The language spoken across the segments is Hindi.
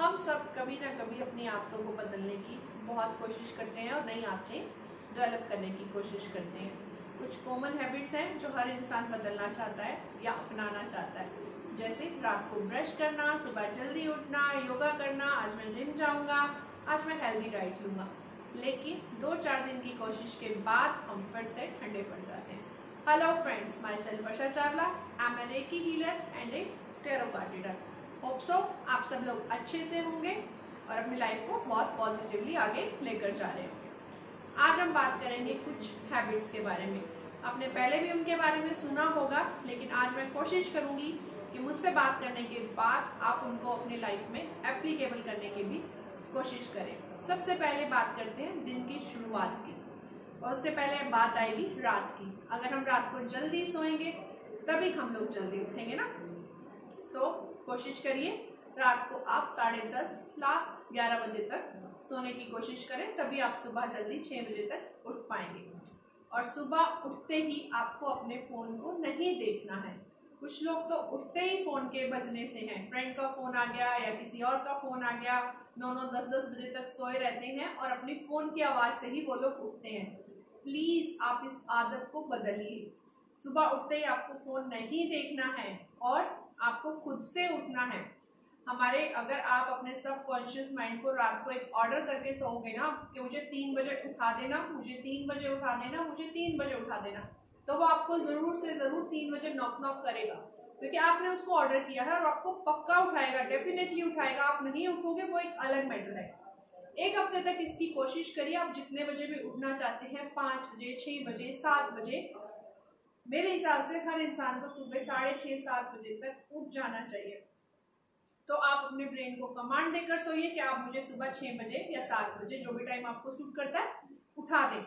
हम सब कभी ना कभी अपनी आदतों को बदलने की बहुत कोशिश करते हैं और नई आदतें डेवलप करने की कोशिश करते हैं। कुछ कॉमन हैबिट्स हैं जो हर इंसान बदलना चाहता है या अपनाना चाहता है। जैसे रात को ब्रश करना, सुबह जल्दी उठना, योगा करना, आज मैं जिम जाऊँगा, आज मैं हेल्दी डाइट लूँगा। लेकिन दो चार दिन की कोशिश के बाद हम फिर से ठंडे पड़ जाते हैं। Hello friends myself Varsha Chawla I am a reiki healer and a tarot hope so आप सब लोग अच्छे से होंगे और अपनी लाइफ को बहुत पॉजिटिवली आगे लेकर जा रहे होंगे। आज हम बात करेंगे कुछ हैबिट्स के बारे में। आपने पहले भी उनके बारे में सुना होगा, लेकिन आज मैं कोशिश करूँगी कि मुझसे बात करने के बाद आप उनको अपनी लाइफ में एप्लीकेबल करने की भी कोशिश करें। सबसे पहले बात करते हैं दिन की शुरुआत की। और उससे पहले बात आएगी रात की। अगर हम रात को जल्दी सोएँगे, तभी हम लोग जल्दी उठेंगे ना। तो कोशिश करिए। रात को आप साढ़े दस लास्ट ग्यारह बजे तक सोने की कोशिश करें, तभी आप सुबह जल्दी छः बजे तक उठ पाएँगे। और सुबह उठते ही आपको अपने फ़ोन को नहीं देखना है। कुछ लोग तो उठते ही फ़ोन के बजने से हैं। फ्रेंड का फ़ोन आ गया या किसी और का फ़ोन आ गया नौ नौ दस दस बजे तक सोए रहते हैं और अपनी फ़ोन की आवाज़ से ही वो लोग उठते हैं। प्लीज़ आप इस आदत को बदलिए। सुबह उठते ही आपको फ़ोन नहीं देखना है और आपको खुद से उठना है। हमारे अगर आप अपने सब कॉन्शियस माइंड को रात को एक ऑर्डर करके सोओगे ना कि मुझे तीन बजे उठा देना, मुझे तीन बजे उठा देना, मुझे तीन बजे उठा देना तो वो आपको ज़रूर से ज़रूर तीन बजे नॉक नॉक करेगा। क्योंकि आपने उसको ऑर्डर किया है और आपको पक्का उठाएगा डेफिनेटली उठाएगा। आप नहीं उठोगे, वो एक अलग मैटर है। एक हफ़्ते तक इसकी कोशिश करिए, आप जितने बजे भी उठना चाहते हैं, पाँच बजे, छह बजे, सात बजे मेरे हिसाब से हर इंसान को सुबह साढ़े छः सात बजे तक उठ जाना चाहिए। तो आप अपने ब्रेन को कमांड देकर सोइए कि आप मुझे सुबह छः बजे या सात बजे जो भी टाइम आपको सूट करता है, उठा दें।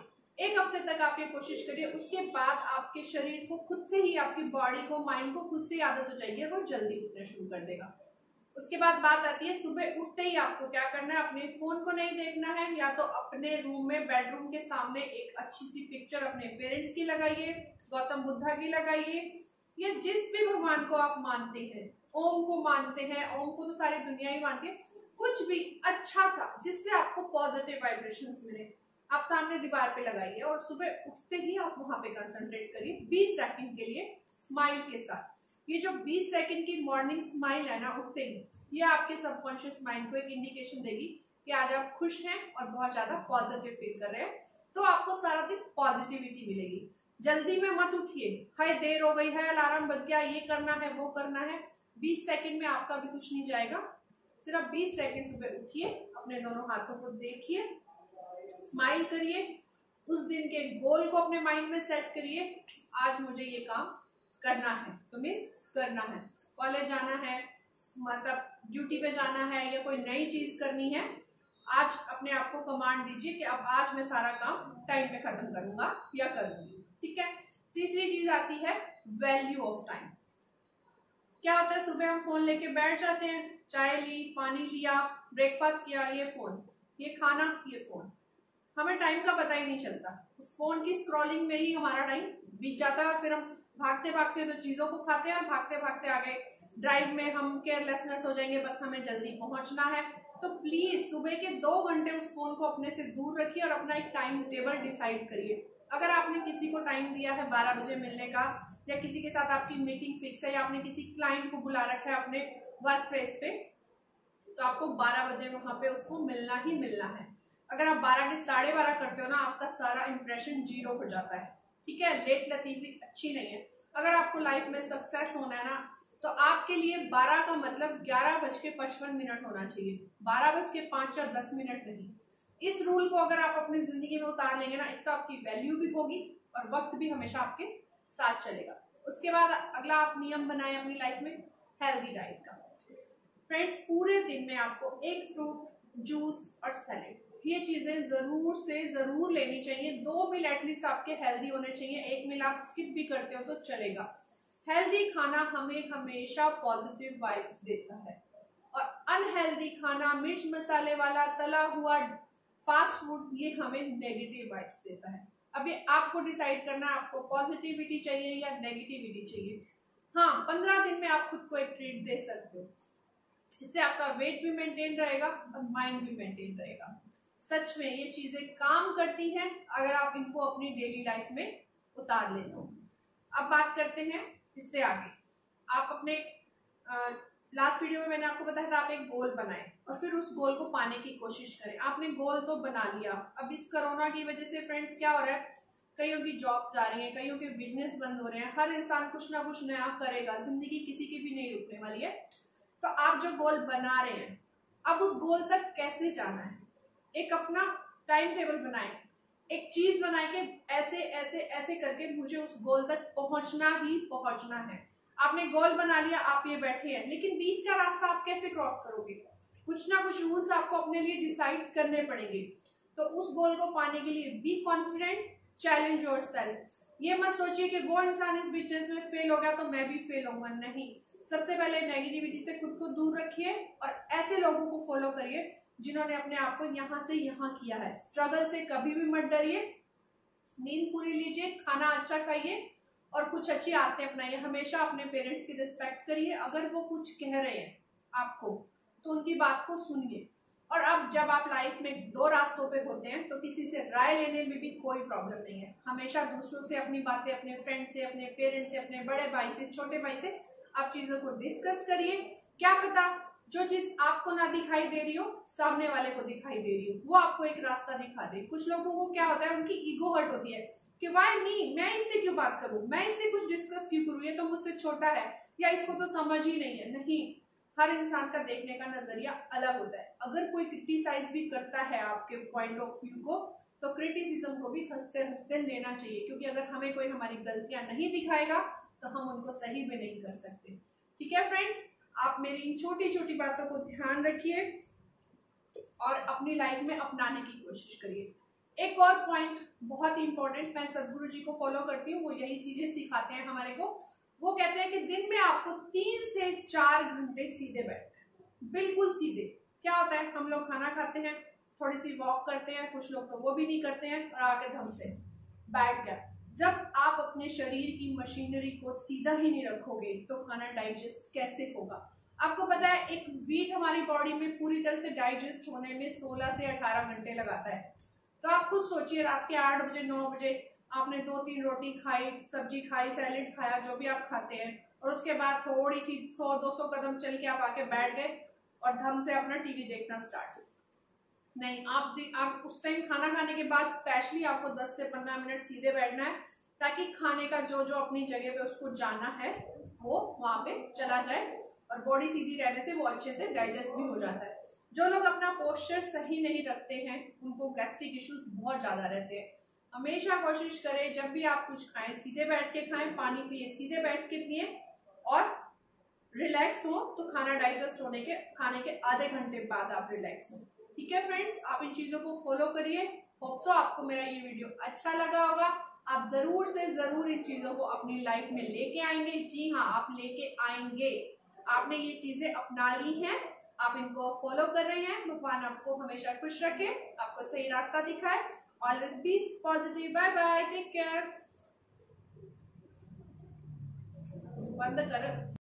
एक हफ़्ते तक आप ये कोशिश करिए, उसके बाद आपके शरीर को खुद से ही, आपकी बॉडी को माइंड को खुद से आदत हो जाएगी और जल्दी उठना शुरू कर देगा। उसके बाद बात आती है सुबह उठते ही आपको क्या करना है, अपने फ़ोन को नहीं देखना है, या तो अपने रूम में बेडरूम के सामने एक अच्छी सी पिक्चर अपने पेरेंट्स की लगाइए। गौतम बुद्धा की लगाइए। या जिस भी भगवान को आप मानते हैं, ओम को मानते हैं, ओम को तो सारी दुनिया ही मानती है, कुछ भी अच्छा सा, जिससे आपको पॉजिटिव वाइब्रेशंस मिले, आप सामने दीवार पे लगाइए और सुबह उठते ही आप वहाँ पे कंसंट्रेट करिए 20 सेकंड के लिए स्माइल के साथ। ये जो 20 सेकंड की मॉर्निंग स्माइल है ना, उठते ही, ये आपके सबकॉन्शियस माइंड को एक इंडिकेशन देगी कि आज आप खुश हैं और बहुत ज़्यादा पॉजिटिव फील कर रहे हैं तो आपको सारा दिन पॉजिटिविटी मिलेगी। जल्दी में मत उठिए। हाय, देर हो गई है, अलार्म बज गया, ये करना है, वो करना है। बीस सेकंड में आपका भी कुछ नहीं जाएगा। सिर्फ़ बीस सेकंड सुबह उठिए, अपने दोनों हाथों को देखिए स्माइल करिए। उस दिन के गोल को अपने माइंड में सेट करिए, आज मुझे ये काम करना है। तो तुम्हें करना है। कॉलेज जाना है मतलब ड्यूटी पे जाना है या कोई नई चीज़ करनी है, आज अपने आप को कमांड दीजिए कि अब आज मैं सारा काम टाइम पे खत्म करूँगा या करूँगी। ठीक है? तीसरी चीज़ आती है वैल्यू ऑफ़ टाइम क्या होता है? सुबह हम फ़ोन लेके बैठ जाते हैं, चाय ली, पानी लिया ब्रेकफास्ट किया, ये फ़ोन ये खाना, ये फ़ोन हमें टाइम का पता ही नहीं चलता। उस फ़ोन की स्क्रॉलिंग में ही हमारा टाइम बीत जाता है फिर हम भागते भागते तो चीज़ों को खाते हैं और भागते भागते आगे ड्राइव में हम केयरलेसनेस हो जाएँगे, बस हमें जल्दी पहुँचना है। तो प्लीज़ सुबह के दो घंटे उस फ़ोन को अपने से दूर रखिए और अपना एक टाइम टेबल डिसाइड करिए। अगर आपने किसी को टाइम दिया है बारह बजे मिलने का, या किसी के साथ आपकी मीटिंग फिक्स है, या आपने किसी क्लाइंट को बुला रखा है अपने वर्क प्लेस पे तो आपको बारह बजे वहाँ पे उसको मिलना ही मिलना है। अगर आप बारह के साढ़े बारह करते हो ना, आपका सारा इंप्रेशन ज़ीरो हो जाता है। ठीक है? लेट लतीफी अच्छी नहीं है। अगर आपको लाइफ में सक्सेस होना है ना तो आपके लिए बारह का मतलब ग्यारह बज के पचपन मिनट होना चाहिए। बारह बज के पाँच या दस मिनट नहीं। इस रूल को अगर आप अपनी ज़िंदगी में उतार लेंगे ना, एक तो आपकी वैल्यू भी होगी और वक्त भी हमेशा आपके साथ चलेगा। उसके बाद अगला आप नियम बनाए अपनी लाइफ में हेल्दी डाइट का। फ्रेंड्स पूरे दिन में आपको एक फ्रूट जूस और सैलेड ये चीज़ें ज़रूर से ज़रूर लेनी चाहिए। दो मील एटलीस्ट आपके हेल्दी होने चाहिए। एक मील आप स्किप भी करते हो तो चलेगा। हेल्दी खाना हमें हमेशा पॉजिटिव वाइब्स देता है। और अनहेल्दी खाना मिर्च मसाले वाला, तला हुआ फास्ट फ़ूड ये हमें नेगेटिव वाइब्स देता है। ये आपको डिसाइड करना है, आपको पॉजिटिविटी चाहिए या नेगेटिविटी चाहिए। हाँ पंद्रह दिन में आप खुद को एक ट्रीट दे सकते हो। इससे आपका वेट भी मेंटेन रहेगा और माइंड भी मेंटेन रहेगा। सच में ये चीज़ें काम करती हैं अगर आप इनको अपनी डेली लाइफ में उतार ले तो अब बात करते हैं इससे आगे। आप अपने लास्ट वीडियो में मैंने आपको बताया था आप एक गोल बनाएँ और फिर उस गोल को पाने की कोशिश करें। आपने गोल तो बना लिया। अब इस कोरोना की वजह से फ्रेंड्स क्या हो रहा है? कईयों की जॉब्स जा रही हैं, कईयों के बिज़नेस बंद हो रहे हैं। हर इंसान कुछ ना कुछ नया करेगा, ज़िंदगी किसी की भी नहीं रुकने वाली है। तो आप जो गोल बना रहे हैं, अब उस गोल तक कैसे जाना है? एक अपना टाइम टेबल बनाए। एक चीज़ बनाए के ऐसे ऐसे ऐसे करके मुझे उस गोल तक पहुँचना ही पहुँचना है। आपने गोल बना लिया, आप ये बैठे हैं। लेकिन बीच का रास्ता आप कैसे क्रॉस करोगे? कुछ ना कुछ रूल्स आपको अपने लिए डिसाइड करने पड़ेंगे। तो उस गोल को पाने के लिए be confident challenge yourself ये मत सोचिए कि वो इंसान इस बिज़नेस में फेल हो गया तो मैं भी फेल होऊँगा। नहीं। सबसे पहले नेगेटिविटी से खुद को दूर रखिए और ऐसे लोगों को फॉलो करिए जिन्होंने अपने आप को यहाँ से यहाँ किया है। स्ट्रगल से कभी भी मत डरिए। नींद पूरी लीजिए, खाना अच्छा खाइए और कुछ अच्छी आदतें अपनाइए। हमेशा अपने पेरेंट्स की रिस्पेक्ट करिए। अगर वो कुछ कह रहे हैं आपको तो उनकी बात को सुनिए। और अब जब आप लाइफ में दो रास्तों पे होते हैं तो किसी से राय लेने में भी कोई प्रॉब्लम नहीं है। हमेशा दूसरों से अपनी बातें, अपने फ्रेंड से, अपने पेरेंट्स से, अपने बड़े भाई से, छोटे भाई से आप चीज़ों को डिस्कस करिए। क्या पता जो चीज़ आपको ना दिखाई दे रही हो, सामने वाले को दिखाई दे रही हो, वो आपको एक रास्ता दिखा दे। कुछ लोगों को क्या होता है, उनकी ईगो हर्ट होती है। कि वाई मी मैं इससे क्यों बात करूँ? मैं इससे कुछ डिस्कस क्यों करूँ? ये तो मुझसे छोटा है। या इसको तो समझ ही नहीं है। नहीं। हर इंसान का देखने का नज़रिया अलग होता है। अगर कोई क्रिटिसाइज भी करता है आपके पॉइंट ऑफ़ व्यू को तो क्रिटिसिज्म को भी हँसते हँसते लेना चाहिए। क्योंकि अगर हमें कोई हमारी गलतियाँ नहीं दिखाएगा तो हम उनको सही भी नहीं कर सकते। ठीक है फ्रेंड्स आप मेरी इन छोटी छोटी बातों को ध्यान रखिए और अपनी लाइफ में अपनाने की कोशिश करिए। एक और पॉइंट बहुत ही इंपॉर्टेंट मैं सदगुरु जी को फॉलो करती हूँ, वो यही चीज़ें सिखाते हैं हमारे को। वो कहते हैं कि दिन में आपको तीन से चार घंटे सीधे बैठना बिल्कुल सीधे। क्या होता है, हम लोग खाना खाते हैं, थोड़ी सी वॉक करते हैं, कुछ लोग तो वो भी नहीं करते हैं, और आके धम से बैठ गया जब आप अपने शरीर की मशीनरी को सीधा ही नहीं रखोगे तो खाना डाइजेस्ट कैसे होगा? आपको पता है, एक वीट हमारी बॉडी में पूरी तरह से डाइजेस्ट होने में 16 से 18 घंटे लगाता है। तो आप खुद सोचिए रात के आठ बजे, नौ बजे आपने दो तीन रोटी खाई, सब्ज़ी खाई, सैलेड खाया, जो भी आप खाते हैं। और उसके बाद थोड़ी सी सौ, दो सौ कदम चल के आप आके बैठ गए और धम से अपना टीवी देखना स्टार्ट नहीं, आप आप उस टाइम खाना खाने के बाद स्पेशली आपको 10 से 15 मिनट सीधे बैठना है, ताकि खाने का जो जो अपनी जगह पे उसको जाना है, वो वहाँ पे चला जाए और बॉडी सीधी रहने से वो अच्छे से डाइजेस्ट भी हो जाता है। जो लोग अपना पोस्चर सही नहीं रखते हैं, उनको गैस्ट्रिक इश्यूज़ बहुत ज़्यादा रहते हैं। हमेशा कोशिश करें, जब भी आप कुछ खाएँ, सीधे बैठ के खाएँ, पानी पिए, सीधे बैठ के पिए और रिलैक्स हो तो खाना डाइजेस्ट होने के, खाने के आधे घंटे बाद आप रिलैक्स हो। ठीक है फ्रेंड्स आप इन चीज़ों को फॉलो करिए। होप सो आपको मेरा ये वीडियो अच्छा लगा होगा। आप ज़रूर से ज़रूर इन चीज़ों को अपनी लाइफ में लेके आएँगे। जी हाँ आप लेके आएँगे। आपने ये चीज़ें अपना ली हैं। आप इनको फॉलो कर रहे हैं। भगवान आपको हमेशा खुश रखे। आपको सही रास्ता दिखाए। Always be positive bye bye take care बंद कर।